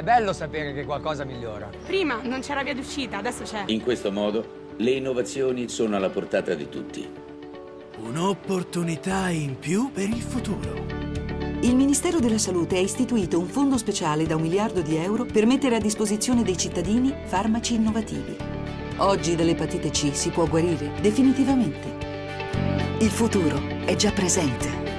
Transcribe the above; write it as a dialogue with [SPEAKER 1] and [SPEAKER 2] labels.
[SPEAKER 1] È bello sapere che qualcosa migliora.
[SPEAKER 2] Prima non c'era via d'uscita, adesso c'è.
[SPEAKER 3] In questo modo, le innovazioni sono alla portata di tutti.
[SPEAKER 4] Un'opportunità in più per il futuro.
[SPEAKER 5] Il Ministero della Salute ha istituito un fondo speciale da un miliardo di euro per mettere a disposizione dei cittadini farmaci innovativi. Oggi dall'epatite C si può guarire definitivamente. Il futuro è già presente.